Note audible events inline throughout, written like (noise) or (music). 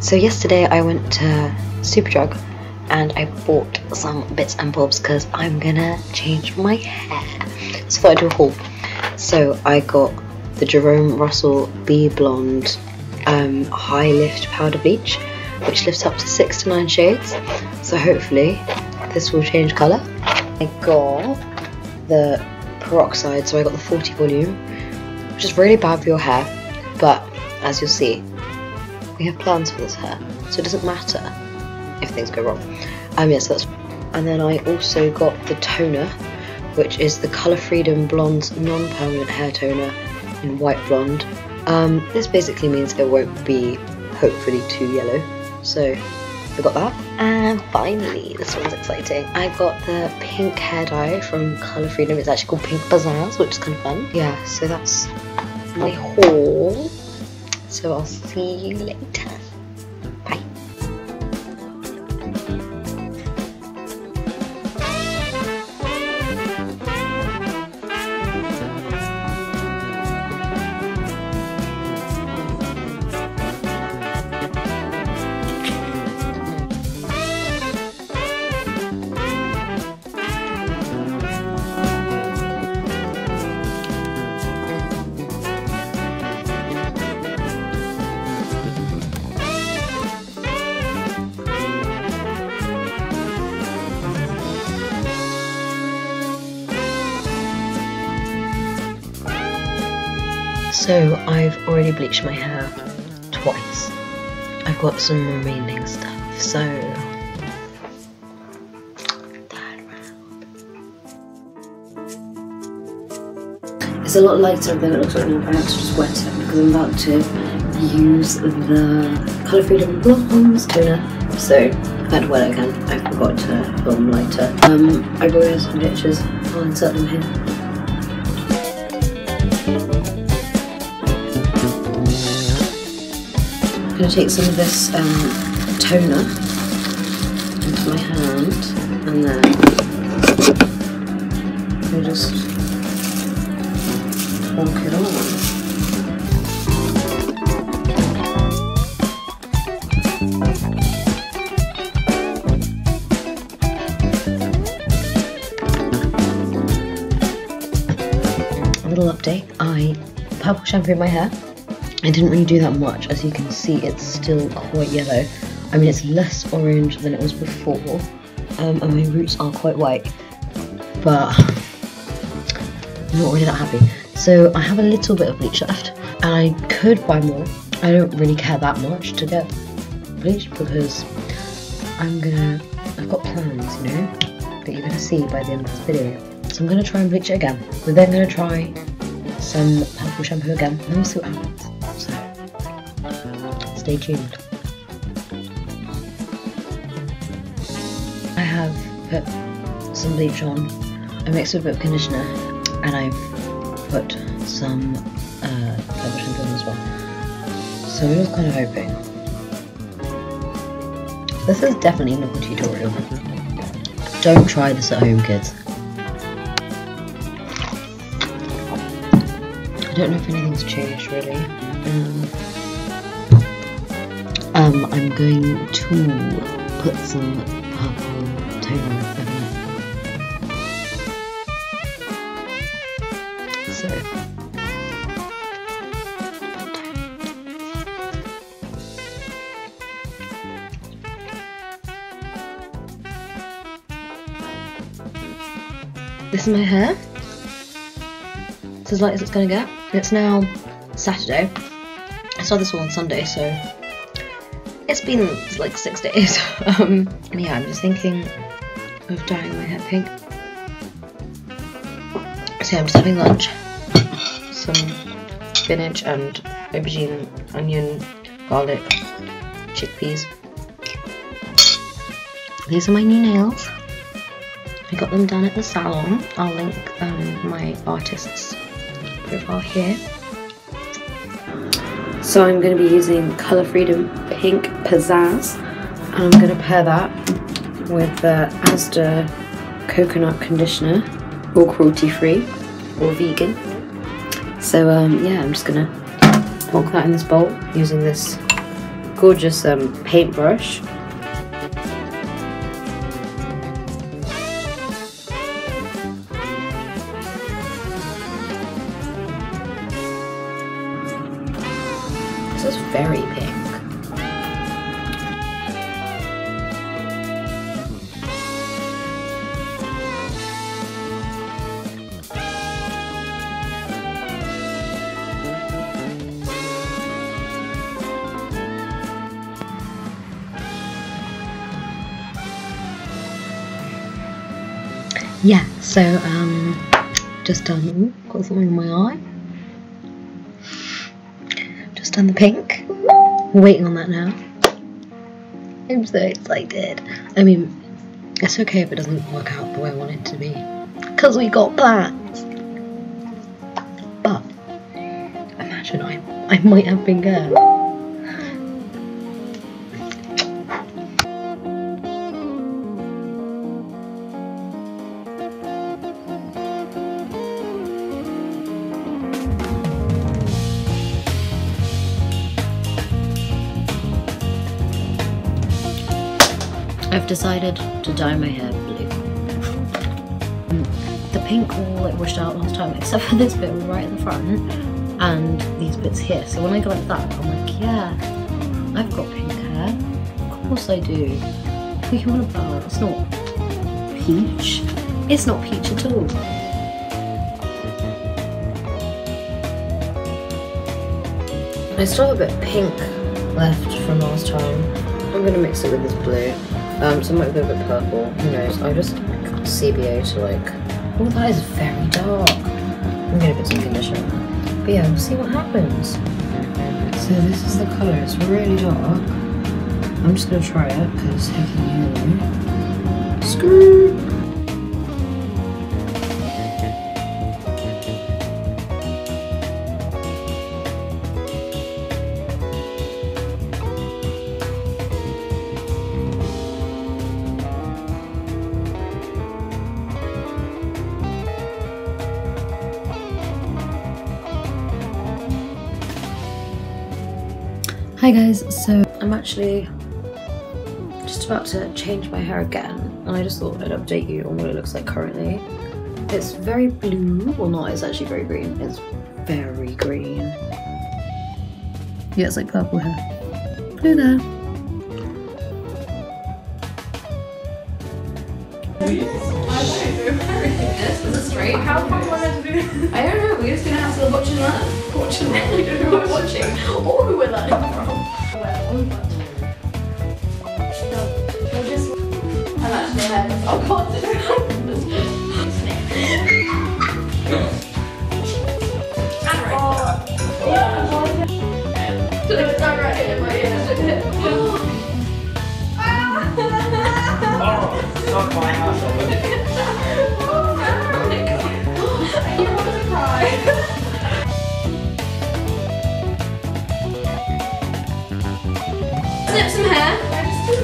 So yesterday I went to Superdrug and I bought some bits and bobs because I'm gonna change my hair. So I do a haul. So I got the Jerome Russell B Blonde um, High Lift Powder Bleach, which lifts up to six to nine shades. So hopefully this will change colour. I got the peroxide, so I got the 40 volume, which is really bad for your hair, but as you'll see, we have plans for this hair, so it doesn't matter if things go wrong. Um, yes, that's. And then I also got the toner, which is the Colour Freedom Blonde's non-permanent hair toner in white blonde. Um, this basically means it won't be hopefully too yellow. So I got that. And finally, this one's exciting. I got the pink hair dye from Colour Freedom. It's actually called Pink Pizzazz, which is kind of fun. Yeah, so that's my haul. So I'll see you later. So I've already bleached my hair twice. I've got some remaining stuff, so. It's a lot lighter than it looks like now, I have to just wet because I'm about to use the Colour Freedom Blondes toner. So I had to wet again. I forgot to film lighter. Um, I brought in some pictures. I'll insert them here. Going to take some of this um, toner into my hand and then I just plonk it on. A little update, I purple shampoo my hair I didn't really do that much, as you can see it's still quite yellow. I mean it's less orange than it was before, um, and my roots are quite white, but I'm not really that happy. So I have a little bit of bleach left, and I could buy more. I don't really care that much to get bleach because I'm gonna, I've got plans, you know, that you're gonna see by the end of this video. So I'm gonna try and bleach it again. We're then gonna try some purple shampoo again, and we'll see what happens. Stay tuned. I have put some bleach on, I mixed with a bit of conditioner, and I've put some uh, as well. So I'm just kind of hoping. This is definitely not a tutorial. Don't try this at home, kids. I don't know if anything's changed really. Um, um, I'm going to put some purple toner over it. So. This is my hair. It's as light as it's gonna get. It's now Saturday. I saw this one on Sunday, so it's been like six days. (laughs) um, and yeah, I'm just thinking of dyeing my hair pink. So I'm just having lunch. Some spinach and aubergine, onion, garlic, chickpeas. These are my new nails. I got them done at the salon. I'll link um, my artist's profile here. So I'm going to be using Colour Freedom Pink Pizzazz. And I'm going to pair that with the Asda Coconut Conditioner, all cruelty free or vegan. So um, yeah, I'm just going to smoke that in this bowl using this gorgeous um, paintbrush. Yeah, so um, just done. Ooh, got something in my eye. Just done the pink. waiting on that now. I'm so excited. I mean, it's okay if it doesn't work out the way I want it to be, because we got plans. But imagine I, I might have been good. Decided to dye my hair blue. Mm, The pink all like washed out last time, except for this bit right at the front and these bits here. So when I go like that, I'm like, yeah, I've got pink hair. Of course I do. What are you on about? It's not peach. It's not peach at all. I still have a bit pink left from last time. I'm gonna mix it with this blue. Um, so I might go a bit purple. Who knows? I just CBA to like. Oh, that is very dark. I'm gonna put some conditioner. But yeah, we'll see what happens. So this is the colour. It's really dark. I'm just gonna try it because heck you. Screw. Hi guys, so I'm actually just about to change my hair again and I just thought I'd update you on what it looks like currently. It's very blue, well not, it's actually very green. It's very green. Yeah, it's like purple hair. Blue there. This straight. How come meant to do? I don't know. We're just gonna have to watch and learn. Watch and learn. We don't know who we're watching or who we're learning from. I'm actually ahead. Oh god. Right right here, right here. Not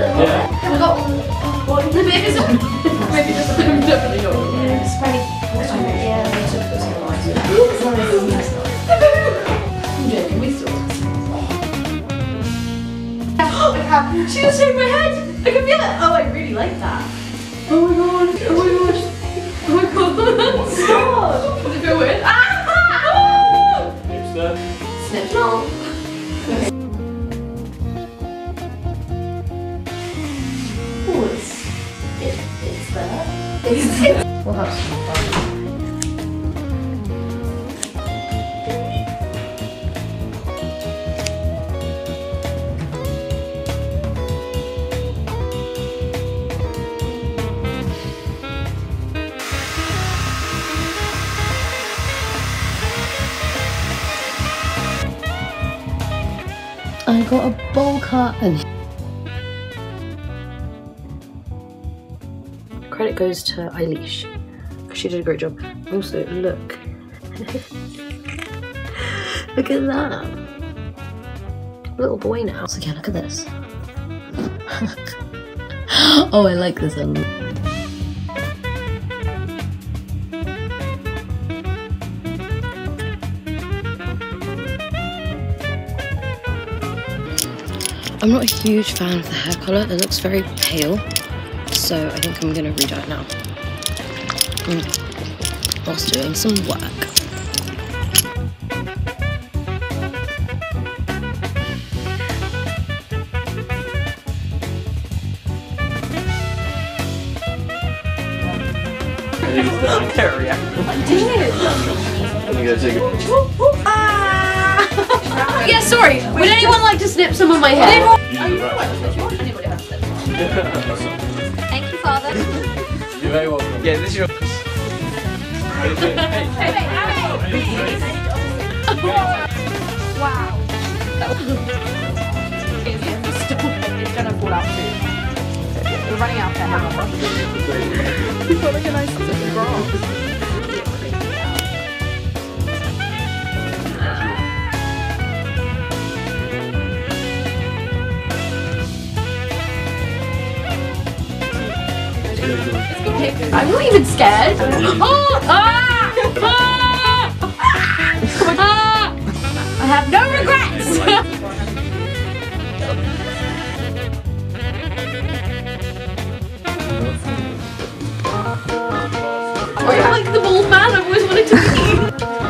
Yeah. We got one. The biggest one. Maybe just a bit. Definitely not. I'm joking. We still. She just shaved my head. I can feel it. Oh, I really like that. Oh my god. Oh my gosh. Oh my god. Stop. Was it feel weird? Ah! Hipster. Snip no. We'll have some fun. I got a bowl cut and credit goes to Eilish she did a great job. Also, look, (laughs) look at that little boy now. So yeah, look at this. (laughs) oh, I like this one. I'm not a huge fan of the hair colour. It looks very pale. So I think I'm going to redye it now. Mm. Whilst doing some work. Yeah, sorry. Would anyone like to snip some of my hair? Thank you, Father. You're very welcome. Yeah, this (laughs) is your. It's gonna fall out soon. We're running out of hair. I'm not even scared. Oh, (laughs) ah, ah, ah. I have no regrets. (laughs) You're like the bald man I've always wanted to be.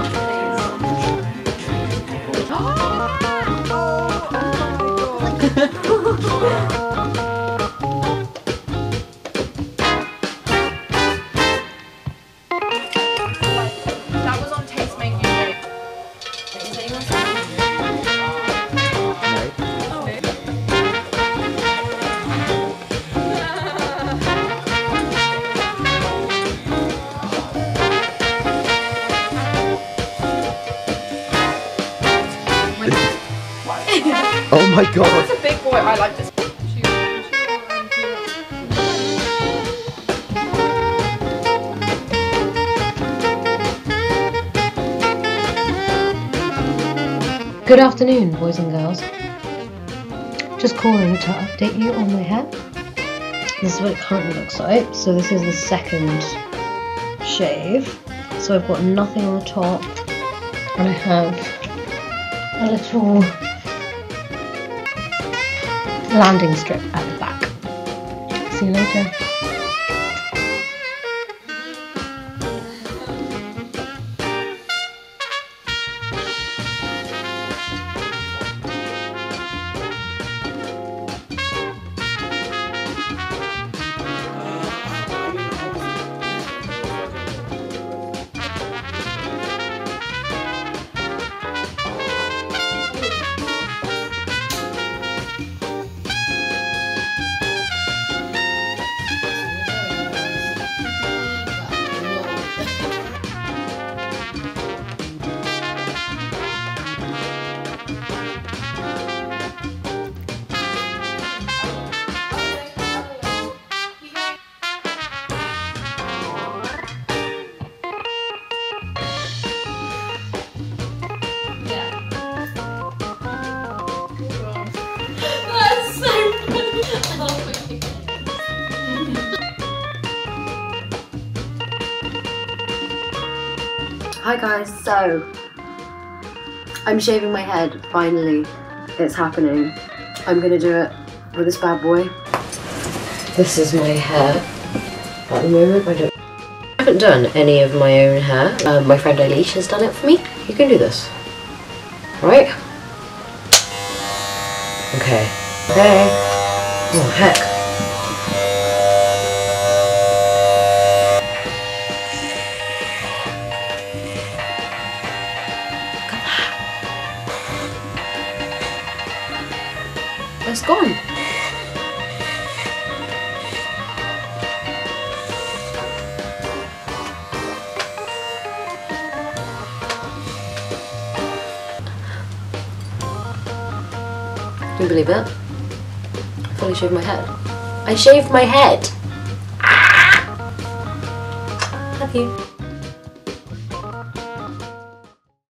Oh my god. That's a big boy. I like this. Good afternoon, boys and girls. Just calling to update you on my hair. This is what it currently looks like. So this is the second shave. So I've got nothing on the top, and I have a little landing strip at the back. See you later. Hi guys, so I'm shaving my head finally. It's happening. I'm gonna do it with this bad boy. This is my hair at the moment. I don't I haven't done any of my own hair. Um, my friend Eilish has done it for me. You can do this. Right? Okay. Okay. Oh heck. It's gone. Can you believe it? I fully shaved my head. I shaved my head! Ah! Love you.